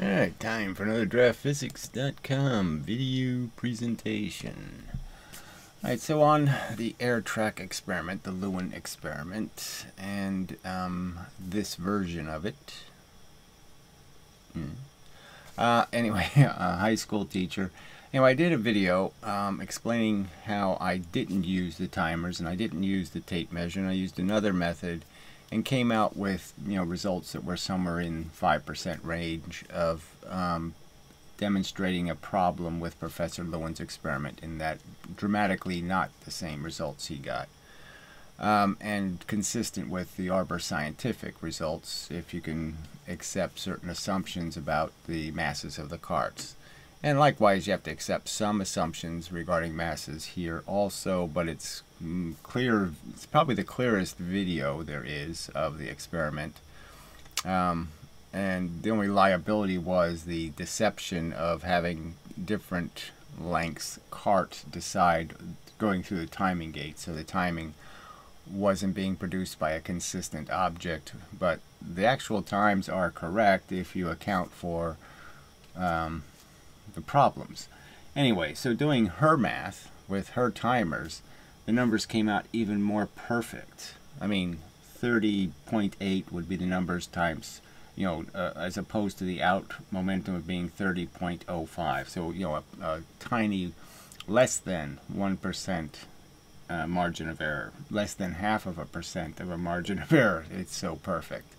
Alright, time for another draftphysics.com video presentation. Alright, so on the air track experiment, the Lewin experiment, and um, this version of it. Hmm. Uh, anyway, a high school teacher. Anyway, I did a video um, explaining how I didn't use the timers and I didn't use the tape measure and I used another method and came out with you know results that were somewhere in 5% range of um, demonstrating a problem with Professor Lewin's experiment in that dramatically not the same results he got. Um, and consistent with the Arbor scientific results if you can accept certain assumptions about the masses of the carts. And likewise, you have to accept some assumptions regarding masses here also, but it's mm, clear, it's probably the clearest video there is of the experiment. Um, and the only liability was the deception of having different lengths cart decide going through the timing gate. So the timing wasn't being produced by a consistent object, but the actual times are correct if you account for um, the problems. Anyway, so doing her math with her timers, the numbers came out even more perfect. I mean, 30.8 would be the numbers times, you know, uh, as opposed to the out momentum of being 30.05. So, you know, a, a tiny, less than 1% uh, margin of error, less than half of a percent of a margin of error. It's so perfect.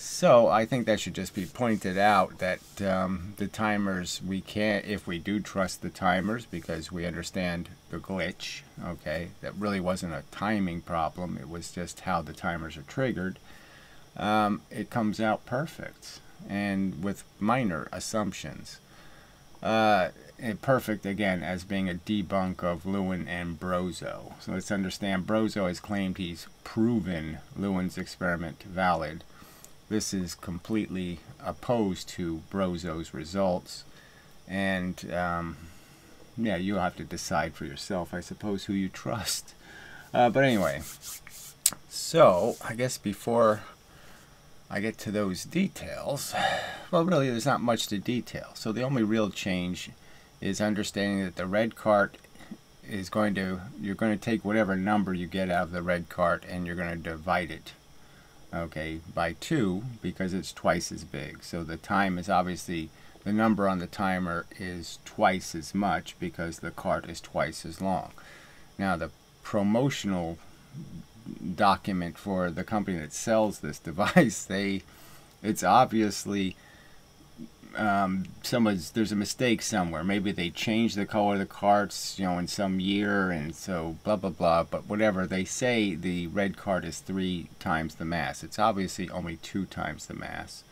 So I think that should just be pointed out that um, the timers, we can't, if we do trust the timers because we understand the glitch, okay, that really wasn't a timing problem, it was just how the timers are triggered, um, it comes out perfect and with minor assumptions. Uh, perfect again as being a debunk of Lewin and Brozo. So let's understand Brozo has claimed he's proven Lewin's experiment valid this is completely opposed to Brozo's results. And um, yeah, you'll have to decide for yourself, I suppose, who you trust. Uh, but anyway, so I guess before I get to those details, well, really, there's not much to detail. So the only real change is understanding that the red cart is going to, you're going to take whatever number you get out of the red cart and you're going to divide it okay, by 2 because it's twice as big. So the time is obviously, the number on the timer is twice as much because the cart is twice as long. Now the promotional document for the company that sells this device, they, it's obviously um, someone's there's a mistake somewhere. Maybe they changed the color of the carts, you know, in some year, and so blah blah blah. But whatever they say, the red cart is three times the mass. It's obviously only two times the mass.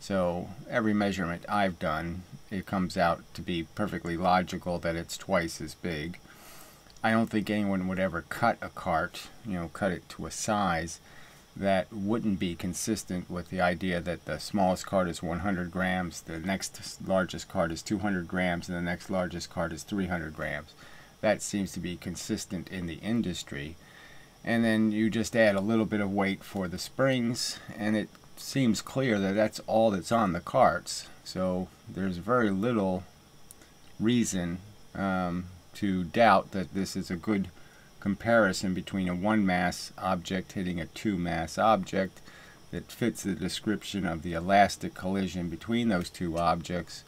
So every measurement I've done, it comes out to be perfectly logical that it's twice as big. I don't think anyone would ever cut a cart, you know, cut it to a size that wouldn't be consistent with the idea that the smallest card is 100 grams, the next largest card is 200 grams, and the next largest card is 300 grams. That seems to be consistent in the industry. And then you just add a little bit of weight for the springs, and it seems clear that that's all that's on the carts. So there's very little reason um, to doubt that this is a good comparison between a one mass object hitting a two mass object that fits the description of the elastic collision between those two objects.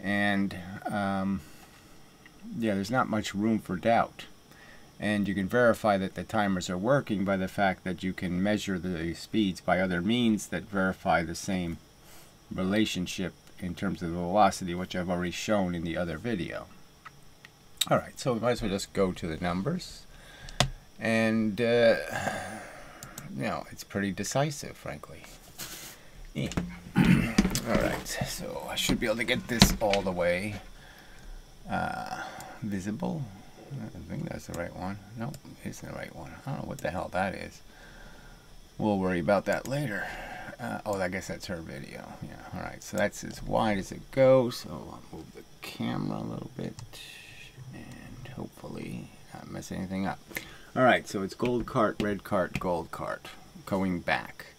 And um, yeah there's not much room for doubt. And you can verify that the timers are working by the fact that you can measure the speeds by other means that verify the same relationship in terms of the velocity which I've already shown in the other video. Alright, so we might as well just go to the numbers and uh, you know it's pretty decisive frankly. Yeah. alright so I should be able to get this all the way uh, visible. I think that's the right one. No it's the right one. I don't know what the hell that is. We'll worry about that later. Uh, oh I guess that's her video. Yeah alright so that's as wide as it goes. So I'll move the camera a little bit and hopefully not mess anything up Alright, so it's gold cart, red cart, gold cart, going back.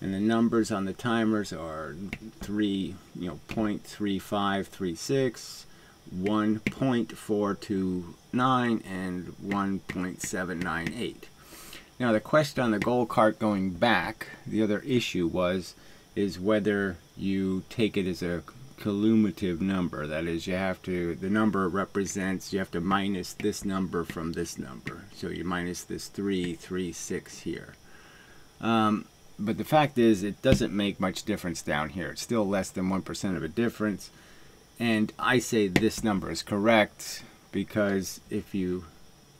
And the numbers on the timers are 3, you know, 0.3536, 1.429, and 1.798. Now the question on the gold cart going back, the other issue was, is whether you take it as a cumulative number. That is, you have to, the number represents, you have to minus this number from this number. So you minus this 3, 3, 6 here. Um, but the fact is, it doesn't make much difference down here. It's still less than 1% of a difference. And I say this number is correct because if you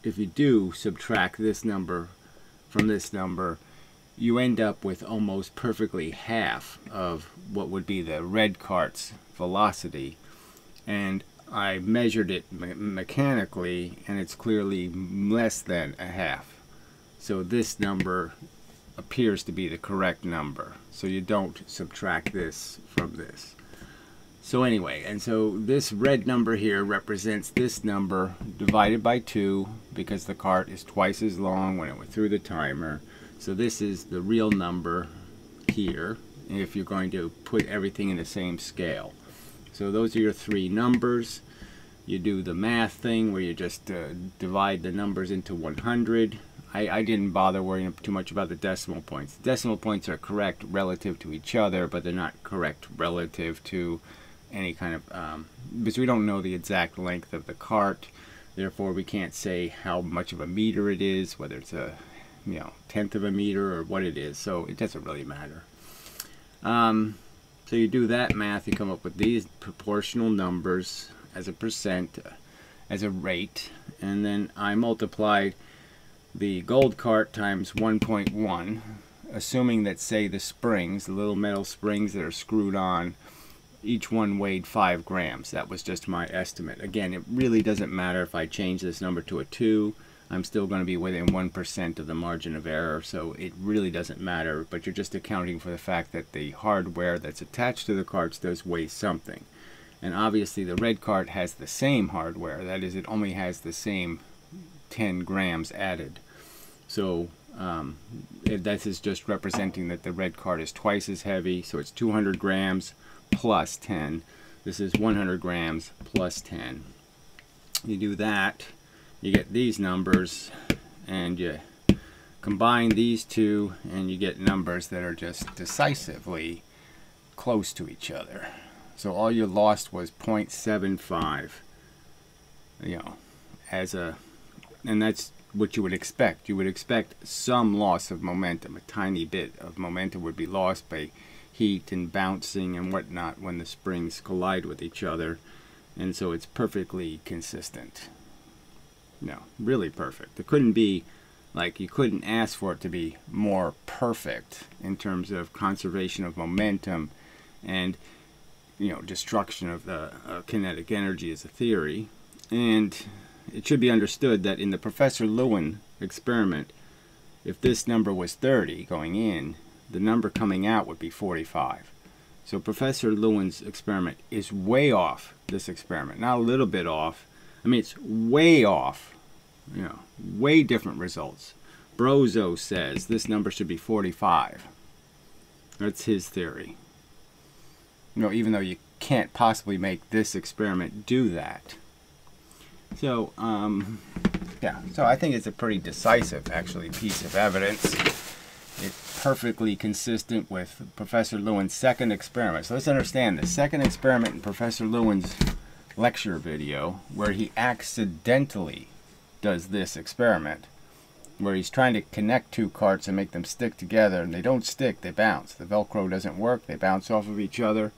if you do subtract this number from this number, you end up with almost perfectly half of what would be the red cart's velocity. And I measured it me mechanically, and it's clearly less than a half. So this number appears to be the correct number. So you don't subtract this from this. So anyway, and so this red number here represents this number divided by 2 because the cart is twice as long when it went through the timer. So this is the real number here if you're going to put everything in the same scale. So those are your three numbers. You do the math thing where you just uh, divide the numbers into 100. I, I didn't bother worrying too much about the decimal points. Decimal points are correct relative to each other, but they're not correct relative to any kind of, um, because we don't know the exact length of the cart, therefore we can't say how much of a meter it is, whether it's a, you know, tenth of a meter or what it is, so it doesn't really matter. Um, so you do that math, you come up with these proportional numbers as a percent, as a rate, and then I multiplied the gold cart times 1.1, assuming that, say, the springs, the little metal springs that are screwed on, each one weighed 5 grams. That was just my estimate. Again, it really doesn't matter if I change this number to a 2. I'm still going to be within 1% of the margin of error, so it really doesn't matter, but you're just accounting for the fact that the hardware that's attached to the carts does weigh something. And obviously the red cart has the same hardware, that is, it only has the same 10 grams added. So um, is just representing that the red cart is twice as heavy, so it's 200 grams plus 10. This is 100 grams plus 10. You do that, you get these numbers, and you combine these two, and you get numbers that are just decisively close to each other. So all you lost was 0.75, you know, as a, and that's what you would expect. You would expect some loss of momentum, a tiny bit of momentum would be lost by heat and bouncing and whatnot when the springs collide with each other. And so it's perfectly consistent. No, really perfect. It couldn't be like you couldn't ask for it to be more perfect in terms of conservation of momentum and you know destruction of the uh, kinetic energy as a theory and it should be understood that in the professor lewin experiment if this number was 30 going in the number coming out would be 45. So Professor Lewin's experiment is way off this experiment. Not a little bit off. I mean, it's way off. You know, way different results. Brozo says this number should be 45. That's his theory. You know, even though you can't possibly make this experiment do that. So, um, yeah, so I think it's a pretty decisive, actually, piece of evidence it's perfectly consistent with Professor Lewin's second experiment. So let's understand the second experiment in Professor Lewin's lecture video where he accidentally does this experiment where he's trying to connect two carts and make them stick together and they don't stick, they bounce. The Velcro doesn't work, they bounce off of each other.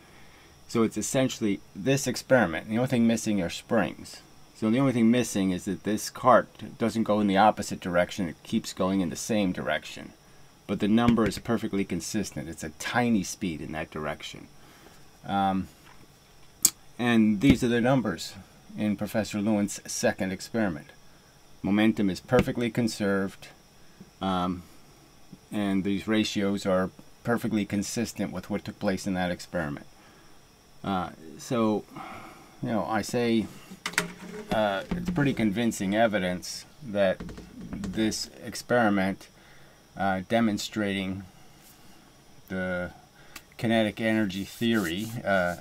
So it's essentially this experiment. The only thing missing are springs. So the only thing missing is that this cart doesn't go in the opposite direction, it keeps going in the same direction but the number is perfectly consistent. It's a tiny speed in that direction. Um, and these are the numbers in Professor Lewin's second experiment. Momentum is perfectly conserved, um, and these ratios are perfectly consistent with what took place in that experiment. Uh, so, you know, I say uh, it's pretty convincing evidence that this experiment uh, demonstrating the kinetic energy theory, uh,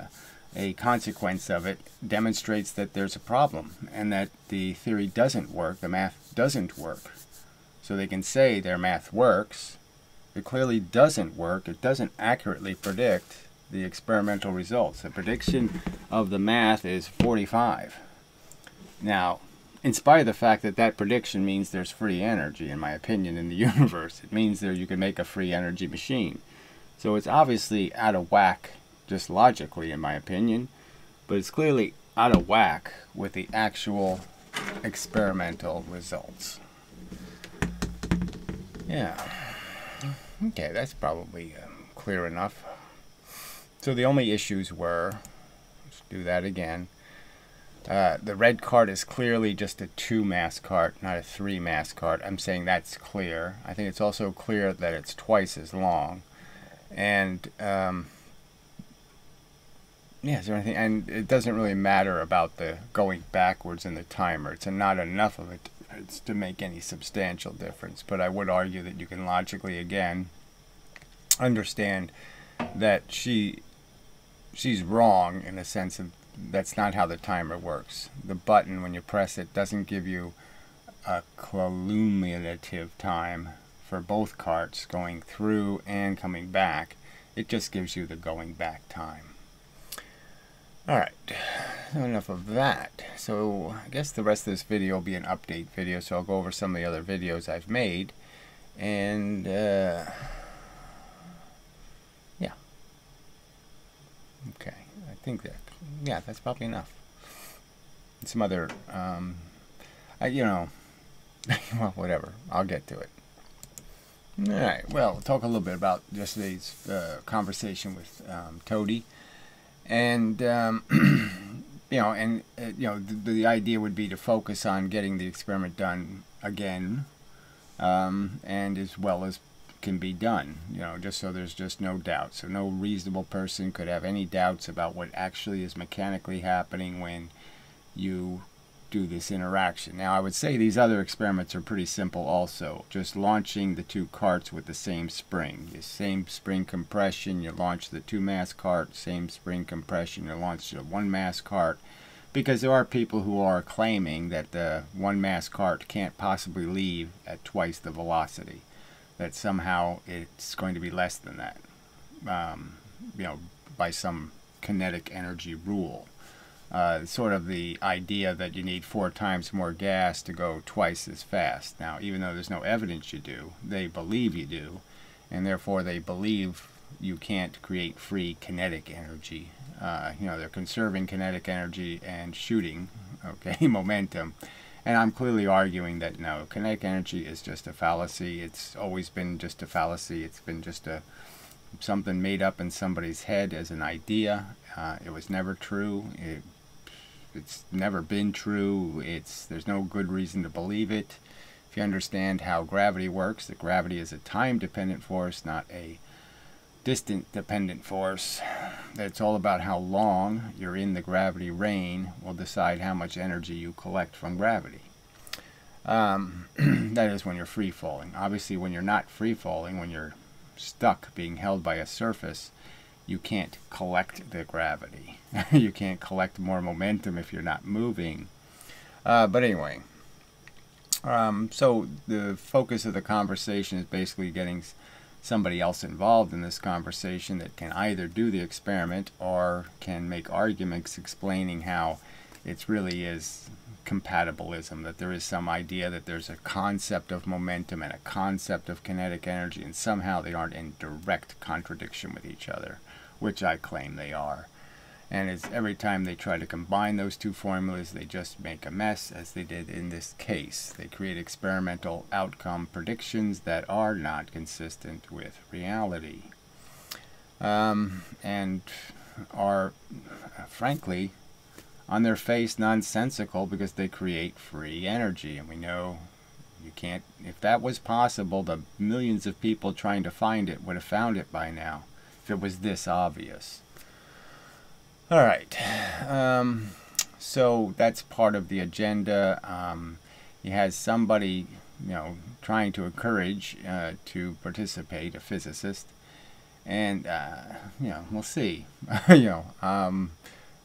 a consequence of it, demonstrates that there's a problem and that the theory doesn't work, the math doesn't work. So they can say their math works. It clearly doesn't work. It doesn't accurately predict the experimental results. The prediction of the math is 45. Now, in spite of the fact that that prediction means there's free energy, in my opinion, in the universe, it means that you can make a free energy machine. So it's obviously out of whack, just logically, in my opinion, but it's clearly out of whack with the actual experimental results. Yeah. Okay, that's probably um, clear enough. So the only issues were, let's do that again. Uh, the red card is clearly just a two mass card, not a three mass card. I'm saying that's clear. I think it's also clear that it's twice as long. And, um, yeah, is there anything? And it doesn't really matter about the going backwards in the timer. It's not enough of it to make any substantial difference. But I would argue that you can logically, again, understand that she she's wrong in the sense of that's not how the timer works. The button, when you press it, doesn't give you a cumulative time for both carts going through and coming back. It just gives you the going back time. Alright, enough of that. So I guess the rest of this video will be an update video, so I'll go over some of the other videos I've made. And, uh, yeah. Okay, I think that yeah, that's probably enough. some other, um, I, you know, well, whatever. I'll get to it. All right. Well, talk a little bit about yesterday's uh, conversation with um, and um, you know, and uh, you know, the, the, idea would be to focus on getting the experiment done again, um, and as well as can be done, you know, just so there's just no doubt. So no reasonable person could have any doubts about what actually is mechanically happening when you do this interaction. Now I would say these other experiments are pretty simple also. Just launching the two carts with the same spring. The same spring compression, you launch the two mass cart, same spring compression, you launch the one mass cart. Because there are people who are claiming that the one mass cart can't possibly leave at twice the velocity that somehow it's going to be less than that, um, you know, by some kinetic energy rule. Uh, sort of the idea that you need four times more gas to go twice as fast. Now, even though there's no evidence you do, they believe you do, and therefore they believe you can't create free kinetic energy. Uh, you know, they're conserving kinetic energy and shooting, okay, momentum. And I'm clearly arguing that no, kinetic energy is just a fallacy. It's always been just a fallacy. It's been just a something made up in somebody's head as an idea. Uh, it was never true. It, it's never been true. It's there's no good reason to believe it. If you understand how gravity works, that gravity is a time-dependent force, not a distant dependent force. That It's all about how long you're in the gravity rain will decide how much energy you collect from gravity. Um, that is when you're free falling. Obviously, when you're not free falling, when you're stuck being held by a surface, you can't collect the gravity. you can't collect more momentum if you're not moving. Uh, but anyway, um, so the focus of the conversation is basically getting somebody else involved in this conversation that can either do the experiment or can make arguments explaining how it really is compatibilism, that there is some idea that there's a concept of momentum and a concept of kinetic energy, and somehow they aren't in direct contradiction with each other, which I claim they are. And it's every time they try to combine those two formulas, they just make a mess, as they did in this case. They create experimental outcome predictions that are not consistent with reality. Um, and are, frankly, on their face nonsensical because they create free energy. And we know you can't, if that was possible, the millions of people trying to find it would have found it by now, if it was this obvious. All right. Um, so that's part of the agenda. Um, he has somebody, you know, trying to encourage uh, to participate, a physicist, and uh, you know we'll see you know um,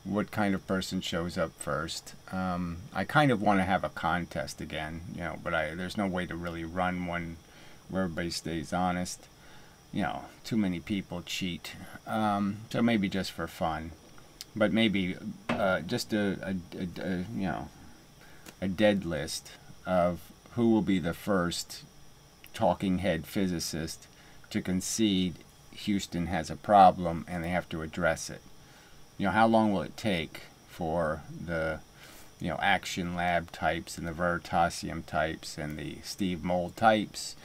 what kind of person shows up first um, I kind of want to have a contest again you know but I there's no way to really run one where everybody stays honest you know too many people cheat um, so maybe just for fun but maybe uh, just a, a, a, a you know a dead list of who will be the first talking head physicist to concede Houston has a problem and they have to address it. You know, how long will it take for the, you know, Action Lab types and the Veritasium types and the Steve Mould types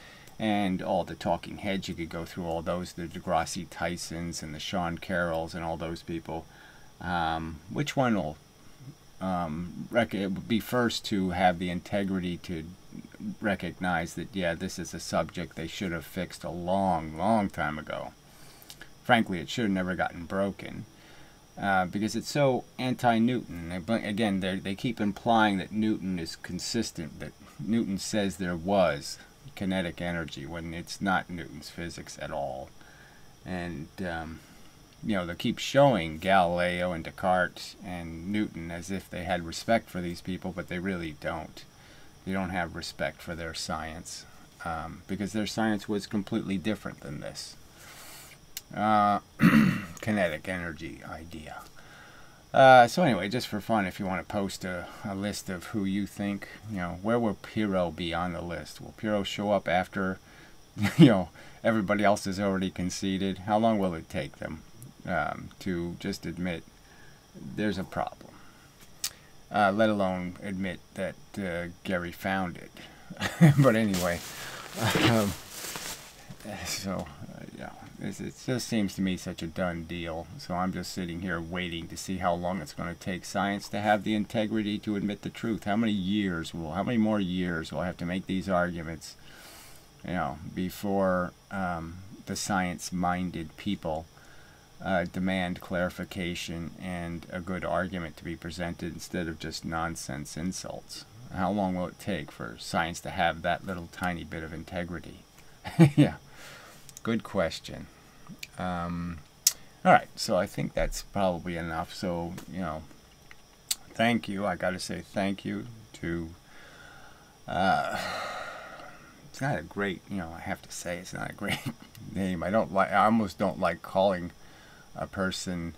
and all the talking heads? You could go through all those, the deGrasse Tysons and the Sean Carrolls and all those people. Um, which one will um, be first to have the integrity to recognize that, yeah, this is a subject they should have fixed a long, long time ago? frankly, it should have never gotten broken. Uh, because it's so anti-Newton. Again, they keep implying that Newton is consistent, that Newton says there was kinetic energy when it's not Newton's physics at all. And, um, you know, they keep showing Galileo and Descartes and Newton as if they had respect for these people, but they really don't. They don't have respect for their science um, because their science was completely different than this uh, kinetic energy idea. Uh, so anyway, just for fun, if you want to post a, a, list of who you think, you know, where will Piro be on the list? Will Piro show up after, you know, everybody else has already conceded? How long will it take them um, to just admit there's a problem? Uh, let alone admit that uh, Gary found it. but anyway, um, so yeah, it just seems to me such a done deal. So I'm just sitting here waiting to see how long it's going to take science to have the integrity to admit the truth. How many years will, how many more years will I have to make these arguments, you know, before um, the science-minded people uh, demand clarification and a good argument to be presented instead of just nonsense insults? How long will it take for science to have that little tiny bit of integrity? yeah. Good question. Um, all right, so I think that's probably enough. So, you know, thank you. I got to say thank you to. Uh, it's not a great, you know, I have to say it's not a great name. I don't like. I almost don't like calling a person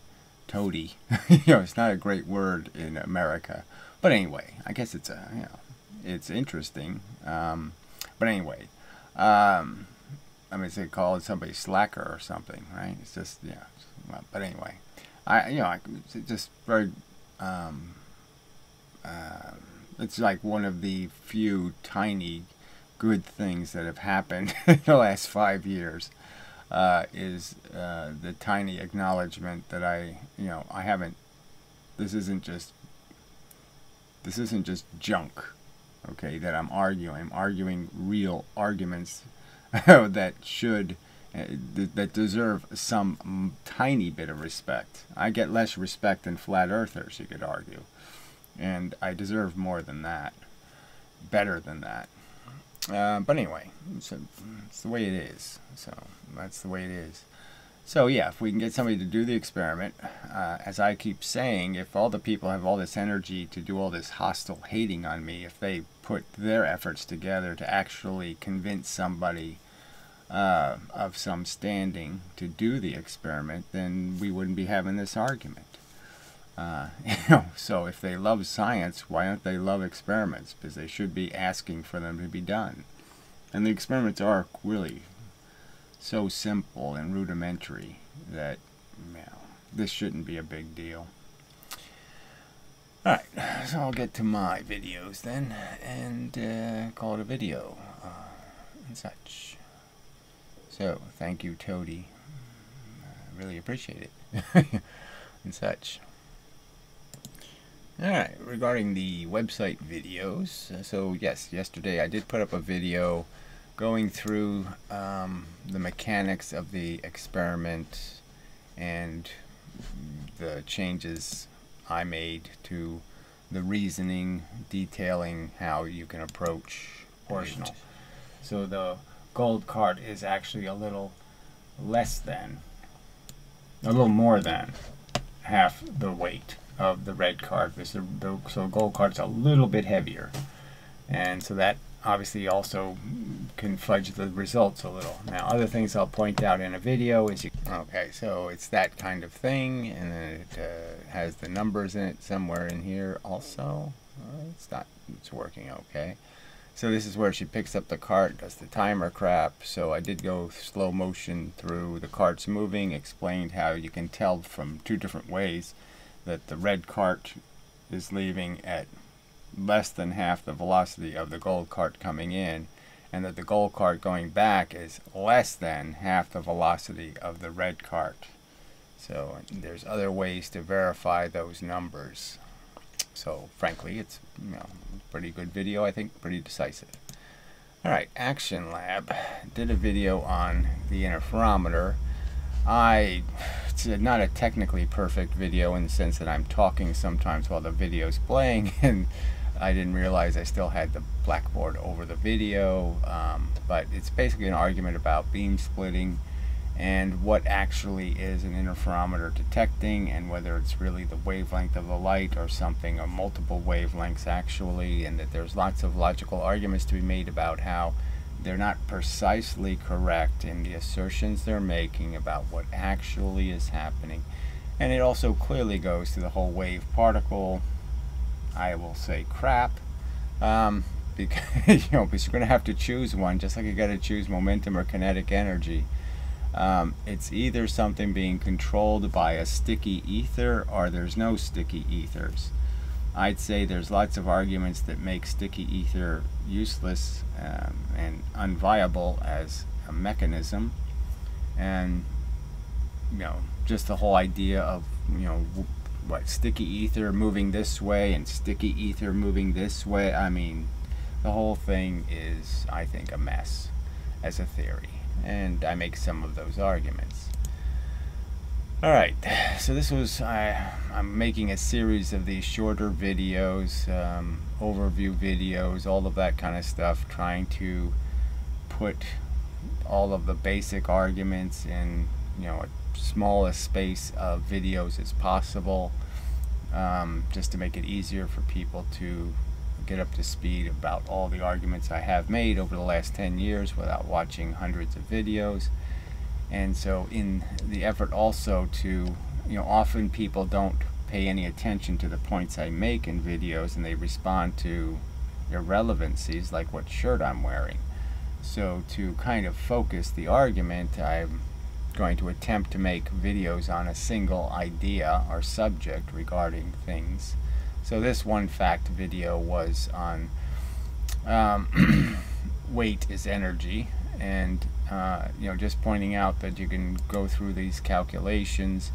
toady. you know, it's not a great word in America. But anyway, I guess it's a, you know, it's interesting. Um, but anyway, um, I mean, they call somebody slacker or something, right? It's just yeah. But anyway, I you know I, just very. Um, uh, it's like one of the few tiny good things that have happened in the last five years. Uh, is uh, the tiny acknowledgement that I, you know, I haven't. This isn't just. This isn't just junk, okay? That I'm arguing. I'm arguing real arguments that should uh, that deserve some tiny bit of respect. I get less respect than flat earthers, you could argue. And I deserve more than that. Better than that. Uh, but anyway, so it's the way it is. So that's the way it is. So yeah, if we can get somebody to do the experiment, uh, as I keep saying, if all the people have all this energy to do all this hostile hating on me, if they put their efforts together to actually convince somebody uh, of some standing to do the experiment, then we wouldn't be having this argument. Uh, you know, so if they love science, why don't they love experiments? Because they should be asking for them to be done. And the experiments are really so simple and rudimentary that you know, this shouldn't be a big deal. Alright, so I'll get to my videos then, and uh, call it a video, uh, and such. So, thank you, Toady. I really appreciate it. and such. Alright, regarding the website videos, uh, so yes, yesterday I did put up a video going through um, the mechanics of the experiment and the changes I made to the reasoning detailing how you can approach Ordinal. So the gold card is actually a little less than, a little more than half the weight of the red card. The, so gold card's a little bit heavier. And so that obviously also can fudge the results a little. Now other things I'll point out in a video is you, okay so it's that kind of thing and then it uh, has the numbers in it somewhere in here also. Uh, it's not it's working okay. So this is where she picks up the cart, does the timer crap. So I did go slow motion through the carts moving, explained how you can tell from two different ways that the red cart is leaving at less than half the velocity of the gold cart coming in and that the gold cart going back is less than half the velocity of the red cart. So there's other ways to verify those numbers. So frankly, it's you know pretty good video. I think pretty decisive. All right, Action Lab did a video on the interferometer. I it's not a technically perfect video in the sense that I'm talking sometimes while the video's playing and I didn't realize I still had the blackboard over the video, um, but it's basically an argument about beam splitting and what actually is an interferometer detecting and whether it's really the wavelength of the light or something or multiple wavelengths actually and that there's lots of logical arguments to be made about how they're not precisely correct in the assertions they're making about what actually is happening. And it also clearly goes to the whole wave particle I will say crap. Um, because you know, because you're going to have to choose one, just like you got to choose momentum or kinetic energy. Um, it's either something being controlled by a sticky ether or there's no sticky ethers. I'd say there's lots of arguments that make sticky ether useless um, and unviable as a mechanism. And, you know, just the whole idea of, you know, what sticky ether moving this way and sticky ether moving this way. I mean, the whole thing is, I think, a mess as a theory, and I make some of those arguments. All right, so this was I. I'm making a series of these shorter videos, um, overview videos, all of that kind of stuff, trying to put all of the basic arguments in you know a smallest space of videos as possible um, just to make it easier for people to get up to speed about all the arguments I have made over the last 10 years without watching hundreds of videos. And so in the effort also to you know often people don't pay any attention to the points I make in videos and they respond to irrelevancies like what shirt I'm wearing. So to kind of focus the argument I'm going to attempt to make videos on a single idea or subject regarding things. So this one fact video was on um, weight is energy and uh, you know just pointing out that you can go through these calculations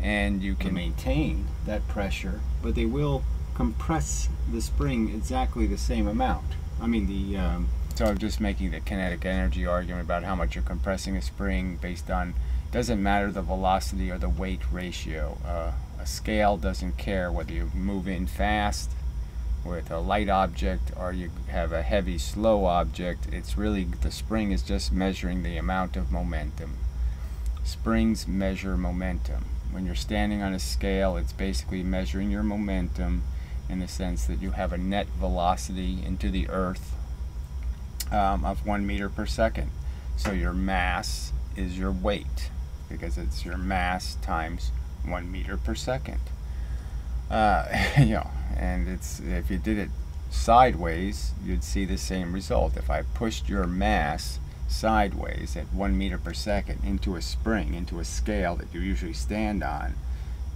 and you can maintain that pressure but they will compress the spring exactly the same amount. I mean the um, so I'm just making the kinetic energy argument about how much you're compressing a spring based on doesn't matter the velocity or the weight ratio. Uh, a scale doesn't care whether you move in fast with a light object or you have a heavy slow object. It's really the spring is just measuring the amount of momentum. Springs measure momentum. When you're standing on a scale, it's basically measuring your momentum in the sense that you have a net velocity into the earth um, of one meter per second. So your mass is your weight because it's your mass times one meter per second. Uh, you know, and it's if you did it sideways, you'd see the same result. If I pushed your mass sideways at one meter per second into a spring, into a scale that you usually stand on,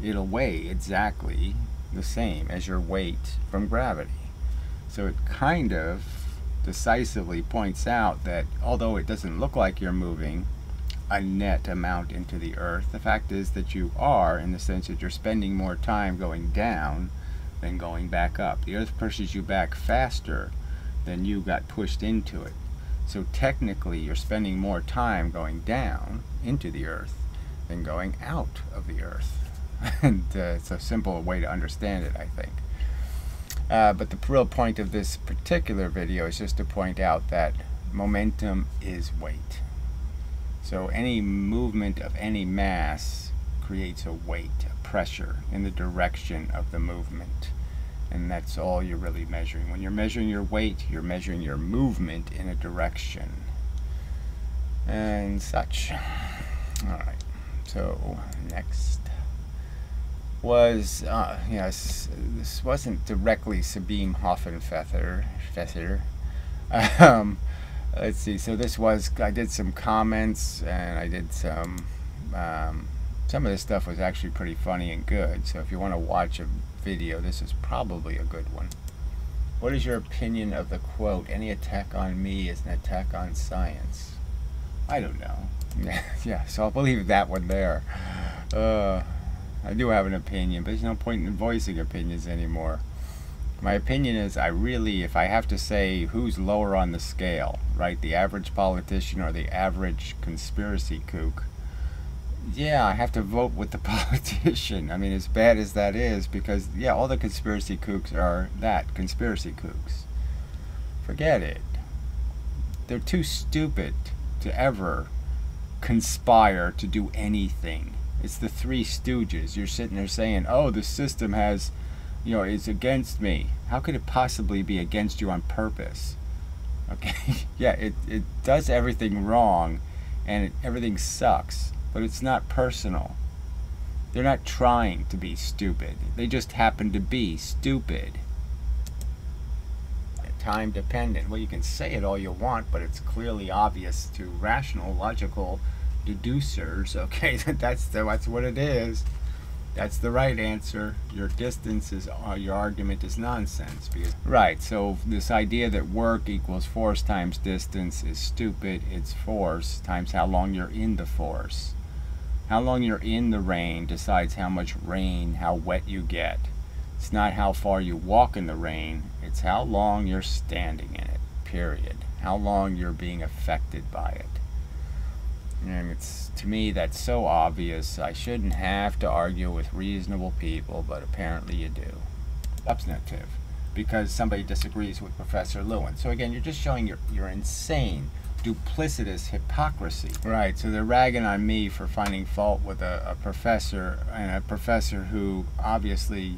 it'll weigh exactly the same as your weight from gravity. So it kind of decisively points out that although it doesn't look like you're moving a net amount into the earth, the fact is that you are in the sense that you're spending more time going down than going back up. The earth pushes you back faster than you got pushed into it. So technically you're spending more time going down into the earth than going out of the earth. and uh, it's a simple way to understand it, I think. Uh, but the real point of this particular video is just to point out that momentum is weight. So any movement of any mass creates a weight, a pressure in the direction of the movement. And that's all you're really measuring. When you're measuring your weight, you're measuring your movement in a direction. And such. Alright, so next was, uh, yes, this wasn't directly Sabine Hoffenfeather, Feather. Um, let's see, so this was, I did some comments and I did some, um, some of this stuff was actually pretty funny and good. So if you want to watch a video, this is probably a good one. What is your opinion of the quote, any attack on me is an attack on science? I don't know. yeah, so I'll believe that one there. Uh, I do have an opinion, but there's no point in voicing opinions anymore. My opinion is I really, if I have to say who's lower on the scale, right, the average politician or the average conspiracy kook, yeah, I have to vote with the politician. I mean, as bad as that is, because, yeah, all the conspiracy kooks are that, conspiracy kooks. Forget it. They're too stupid to ever conspire to do anything. It's the three stooges. You're sitting there saying, oh, the system has you know, is against me. How could it possibly be against you on purpose? Okay, yeah, it, it does everything wrong and it, everything sucks, but it's not personal. They're not trying to be stupid. They just happen to be stupid. Time dependent. Well, you can say it all you want, but it's clearly obvious to rational, logical deducers. Okay, that's the, that's what it is. That's the right answer. Your distance is, uh, your argument is nonsense. Because, right, so this idea that work equals force times distance is stupid. It's force times how long you're in the force. How long you're in the rain decides how much rain, how wet you get. It's not how far you walk in the rain, it's how long you're standing in it, period. How long you're being affected by it. And it's to me that's so obvious. I shouldn't have to argue with reasonable people, but apparently you do. Substantive, because somebody disagrees with Professor Lewin. So again, you're just showing your your insane, duplicitous hypocrisy. Right. So they're ragging on me for finding fault with a, a professor and a professor who obviously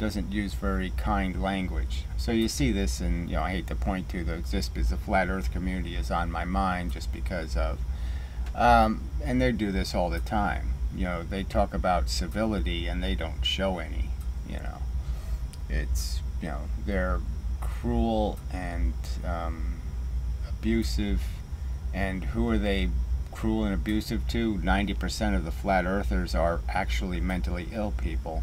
doesn't use very kind language. So you see this, and you know I hate to point to the exist because the flat Earth community is on my mind just because of um, and they do this all the time. You know, they talk about civility and they don't show any. You know, it's you know they're cruel and um, abusive, and who are they cruel and abusive to? Ninety percent of the flat earthers are actually mentally ill people,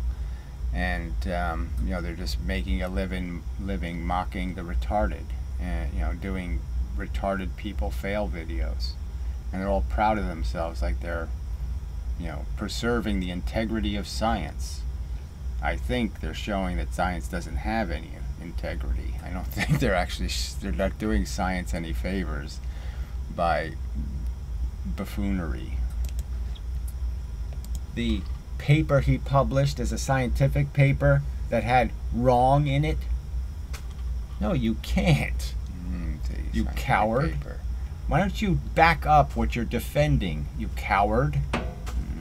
and um, you know they're just making a living, living mocking the retarded, and you know doing retarded people fail videos and they're all proud of themselves like they're you know preserving the integrity of science. I think they're showing that science doesn't have any integrity. I don't think they're actually they're not doing science any favors by buffoonery. The paper he published is a scientific paper that had wrong in it? No you can't. Mm, you coward. paper. Why don't you back up what you're defending, you coward?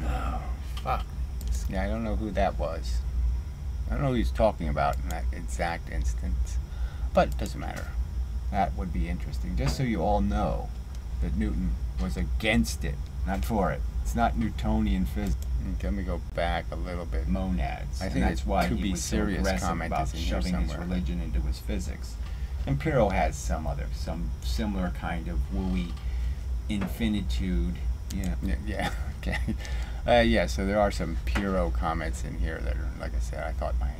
Oh, fuck. Yeah, I don't know who that was. I don't know who he's talking about in that exact instance. But it doesn't matter. That would be interesting. Just so you all know that Newton was against it, not for it. It's not Newtonian physics. Hmm, Let me go back a little bit. Monads. I think that's why he was serious so aggressive about shoving his religion into his physics. Imperial has some other, some similar kind of wooey infinitude. Yeah. Yeah. yeah. Okay. Uh, yeah. So there are some Puro comments in here that are, like I said, I thought my,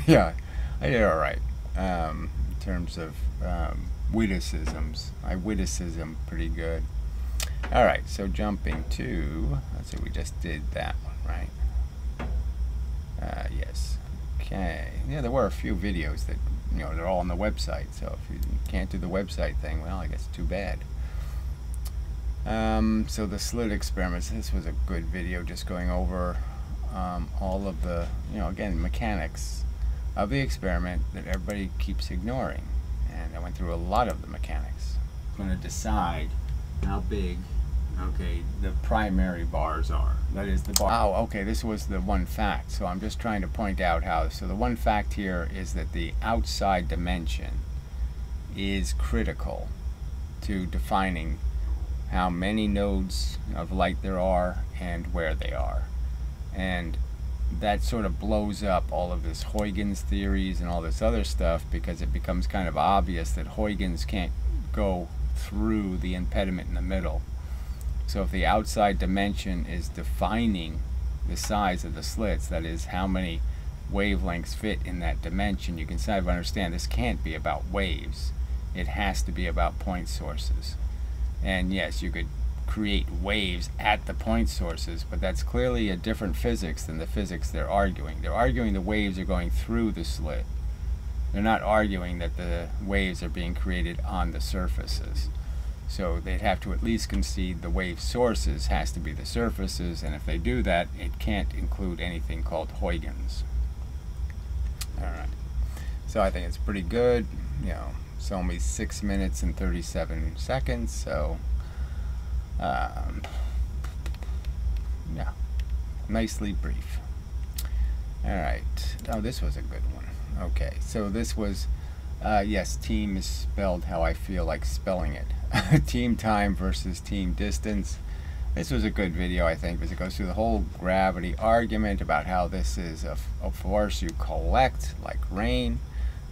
yeah, I did all right um, in terms of um, witticisms. I witticism pretty good. All right. So jumping to, let's see, we just did that one, right? Uh, yes. Okay. Yeah, there were a few videos that you know, they're all on the website. So if you can't do the website thing, well, I guess too bad. Um, so the slit experiments, this was a good video just going over um, all of the, you know, again, mechanics of the experiment that everybody keeps ignoring. And I went through a lot of the mechanics. I'm going to decide how big okay, the primary bars are. That is the bar. Oh, okay, this was the one fact. So I'm just trying to point out how. So the one fact here is that the outside dimension is critical to defining how many nodes of light there are and where they are. And that sort of blows up all of this Huygens theories and all this other stuff because it becomes kind of obvious that Huygens can't go through the impediment in the middle. So if the outside dimension is defining the size of the slits, that is how many wavelengths fit in that dimension, you can kind of understand this can't be about waves. It has to be about point sources. And yes, you could create waves at the point sources, but that's clearly a different physics than the physics they're arguing. They're arguing the waves are going through the slit. They're not arguing that the waves are being created on the surfaces. So they'd have to at least concede the wave sources has to be the surfaces, and if they do that, it can't include anything called Huygens. Alright. So I think it's pretty good. You know, it's only 6 minutes and 37 seconds, so um, yeah, nicely brief. Alright, oh this was a good one. Okay, so this was, uh, yes, team is spelled how I feel like spelling it. team time versus team distance. This was a good video, I think, because it goes through the whole gravity argument about how this is a, a force you collect, like rain,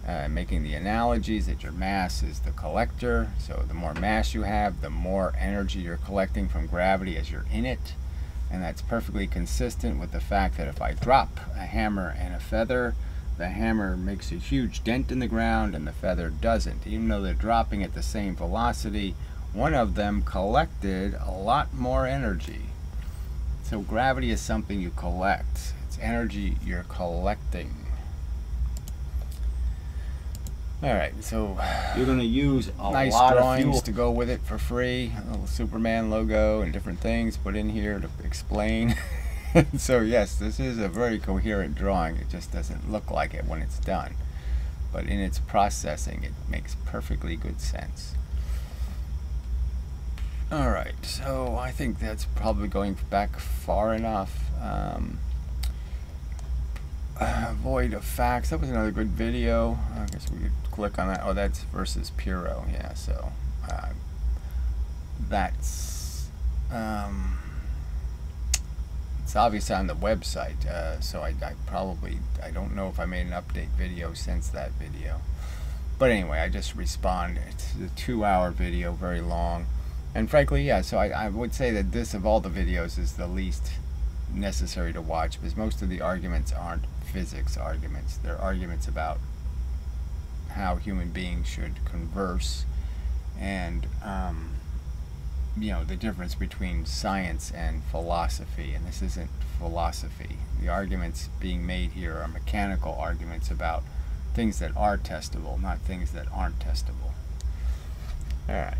uh, making the analogies that your mass is the collector. So the more mass you have, the more energy you're collecting from gravity as you're in it. And that's perfectly consistent with the fact that if I drop a hammer and a feather, the hammer makes a huge dent in the ground and the feather doesn't. Even though they're dropping at the same velocity, one of them collected a lot more energy. So gravity is something you collect. It's energy you're collecting. All right, so you're going to use a nice lot drawings to go with it for free. A little Superman logo and different things put in here to explain. so yes, this is a very coherent drawing. It just doesn't look like it when it's done. But in its processing, it makes perfectly good sense. All right, so I think that's probably going back far enough. Um, uh, void of facts. That was another good video. I guess we could click on that. Oh, that's versus Puro. Yeah, so uh, that's um, it's obviously on the website. Uh, so I, I probably I don't know if I made an update video since that video. But anyway, I just respond. It's a two-hour video, very long, and frankly, yeah. So I, I would say that this of all the videos is the least necessary to watch because most of the arguments aren't physics arguments. They're arguments about how human beings should converse and um, you know the difference between science and philosophy and this isn't philosophy. The arguments being made here are mechanical arguments about things that are testable not things that aren't testable. All right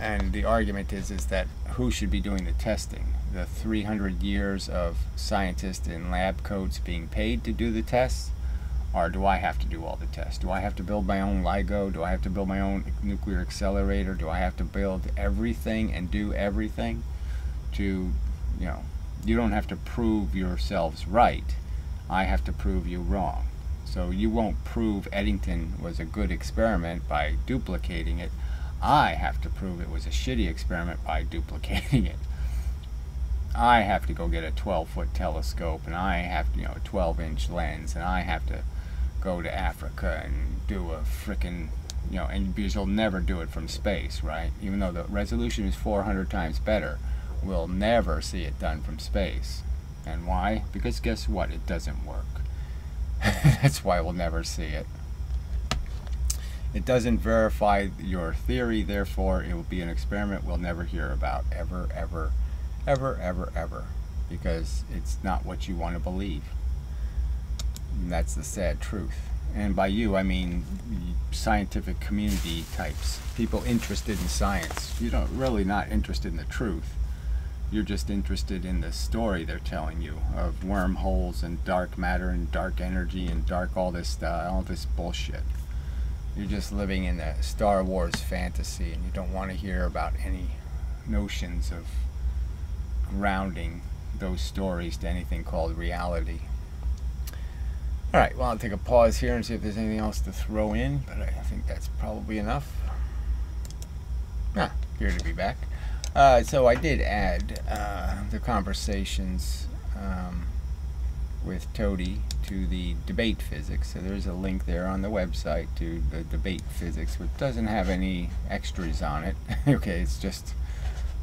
and the argument is is that who should be doing the testing? The 300 years of scientists in lab coats being paid to do the tests? Or do I have to do all the tests? Do I have to build my own LIGO? Do I have to build my own nuclear accelerator? Do I have to build everything and do everything to, you know, you don't have to prove yourselves right. I have to prove you wrong. So you won't prove Eddington was a good experiment by duplicating it. I have to prove it was a shitty experiment by duplicating it. I have to go get a 12 foot telescope and I have to, you know, a 12 inch lens and I have to go to Africa and do a frickin', you know, and because you'll never do it from space, right? Even though the resolution is 400 times better, we'll never see it done from space. And why? Because guess what? It doesn't work. That's why we'll never see it. It doesn't verify your theory, therefore it will be an experiment we'll never hear about, ever, ever, ever, ever, ever, because it's not what you want to believe. And that's the sad truth. And by you, I mean scientific community types, people interested in science. You're not really not interested in the truth. You're just interested in the story they're telling you of wormholes and dark matter and dark energy and dark all this stuff, all this bullshit. You're just living in a Star Wars fantasy and you don't want to hear about any notions of grounding those stories to anything called reality. Alright, well I'll take a pause here and see if there's anything else to throw in, but I think that's probably enough. Ah, appear to be back. Uh, so I did add uh, the conversations um, with Toady to the debate physics. So there's a link there on the website to the debate physics, which doesn't have any extras on it. okay, it's just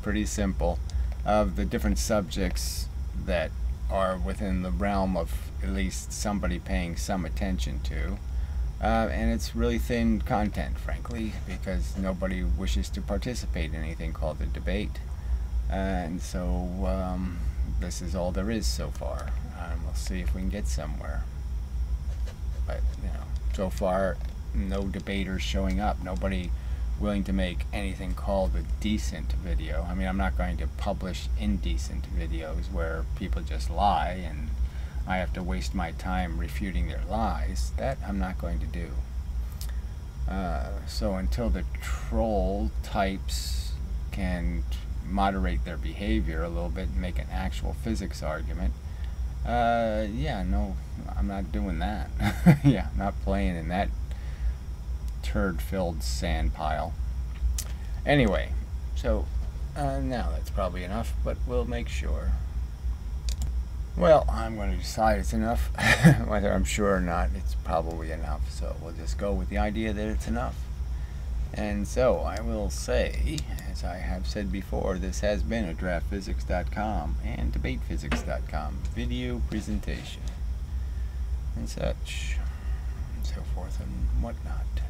pretty simple of the different subjects that are within the realm of at least somebody paying some attention to. Uh, and it's really thin content, frankly, because nobody wishes to participate in anything called a debate. and so um, this is all there is so far. And we'll see if we can get somewhere. But, you know, so far, no debaters showing up. Nobody willing to make anything called a decent video. I mean, I'm not going to publish indecent videos where people just lie and I have to waste my time refuting their lies. That I'm not going to do. Uh, so until the troll types can moderate their behavior a little bit and make an actual physics argument, uh, yeah, no, I'm not doing that. yeah, not playing in that turd-filled sand pile. Anyway, so uh, now that's probably enough, but we'll make sure. Well, I'm going to decide it's enough. Whether I'm sure or not, it's probably enough. So we'll just go with the idea that it's enough. And so I will say, as I have said before, this has been a draftphysics.com and debatephysics.com video presentation and such and so forth and whatnot.